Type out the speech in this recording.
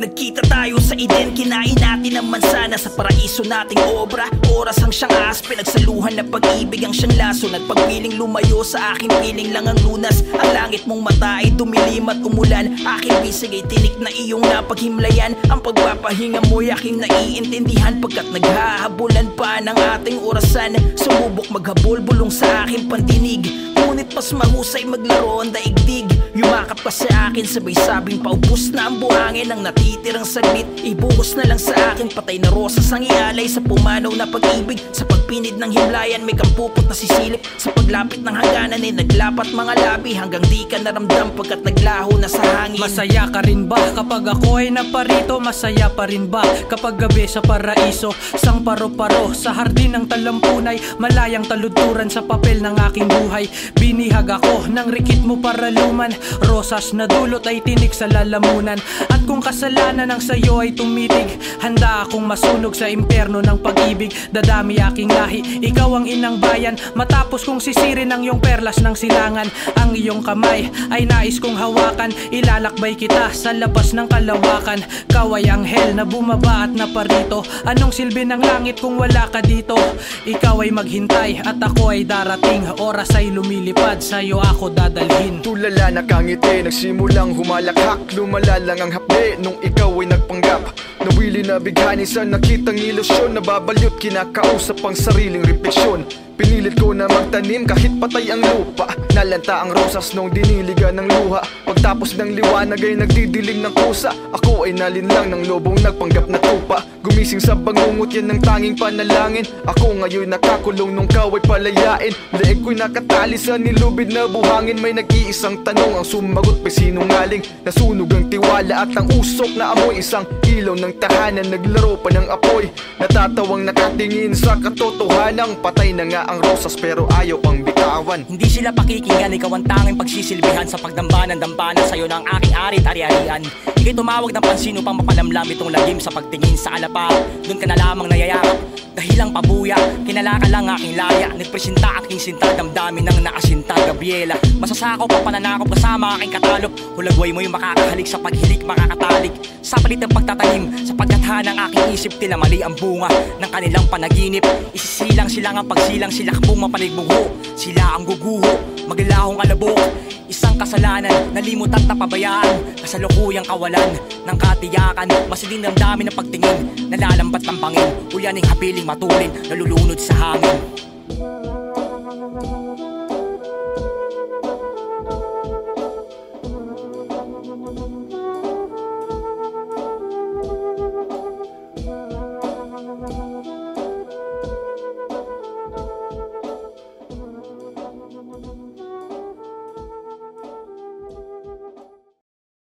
Nagkita tayo sa Eden, kinain natin ang mansana Sa paraiso nating obra, oras ang siyang as Pinagsaluhan na pag-ibig ang siyang laso. At lumayo sa akin, piling lang ang lunas. Ang langit mong mata ay dumilim at umulan. Aking bisig ay tinik na iyong napaghimlayan Ang pagpapahinga mo'y aking naiintindihan. Pagkat naghahabulan pa ng ating orasan Sumubok maghabol bulong sa aking pandinig. Ngunit mas mahusay maglaro ang daigdig. Yumakap ka sa akin sabay sabing paubos na ang buhangin Ang natitirang saglit ibuhos na lang sa akin. Patay na rosas ang ialay sa pumanaw na pag-ibig. Sa pagpinid ng himlayan may kampupot na sisilip. Sa paglapit ng hangganan ay naglapat mga labi. Hanggang di ka naramdam pagkat naglaho na sa hangin. Masaya ka rin ba kapag ako ay naparito? Masaya pa rin ba kapag gabi sa paraiso? Sang paro-paro sa hardin ng talampunay Malayang taludturan sa papel ng aking buhay. Binihag ako ng rikit mo para luman. Rosas na dulot ay tinik sa lalamunan. At kung kasalanan ng sayo ay tumitig. Handa akong masunog sa imperno ng pag-ibig. Dadami aking lahi, ikaw ang inang bayan. Matapos kong sisirin ang iyong perlas ng silangan. Ang iyong kamay ay nais kong hawakan. Ilalakbay kita sa labas ng kalawakan. Kaway anghel na bumaba at naparito. Anong silbi ng langit kung wala ka dito? Ikaw ay maghintay at ako ay darating. Oras ay lumilipad, sa'yo ako dadalhin. Tulala nakangiti, nagsimulang humalakhak. Lumala lang ang hapde nung ikaw ay nagpanggap. Nawili na bighani sa nakitang ilusyon. Nababalyot kinakausap ang sariling refleksyon. Pinilit ko na magtanim kahit patay ang lupa. Nalanta ang rosas nung diniligan ng luha. Pagtapos ng liwanag ay nagdidilim ng kusa Ako ay nalinlang ng lobong nagpanggap na tupa. Gumising sa bangungot yan ng tanging panalangin. Ako ngayon nakakulong nung kaw ay palayain. Leeg ko'y nakatali sa nilubid na buhangin. May nag-iisang tanong ang sumagot may sinungaling Nasunog ang tiwala at ang usok na amoy Isang ilaw ng tahanan naglaro pa ng apoy. Natatawang nakatingin sa katotohanan Patay na nga ang rosas pero ayaw pang bitawan. Hindi sila pakikinggan, ikaw ang tanging pagsisilbihan. Sa pagdambanan, dampanan sa'yo ng aking arit ari-arian. Ika'y tumawag ng pansin upang mapalamlam itong lagim Sa pagtingin sa alapa, doon ka na lamang nayayakap Dahilang pabuya, kinalaka lang aking laya Nagpresenta aking sinta, damdamin ng naasinta Gabriela, masasakaw pa pananakop kasama aking katalop. Hulagway mo yung makakahalik sa paghilik makakatalik Sa palit ng pagtatanim, sa pagkatha ng aking isip Tila mali ang bunga ng kanilang panaginip. Isisilang sila nga pagsilang sila kung mapanigbungho Sila ang guguho, maglahong alabok. Isang kasalanan, nalimot at napabayaan. Kasalukuyang kawalan ng katiyakan. Masiding damdamin ng pagtingin Nalalambat ng bangin. Uyaning hapiling matulin Nalulunod sa hangin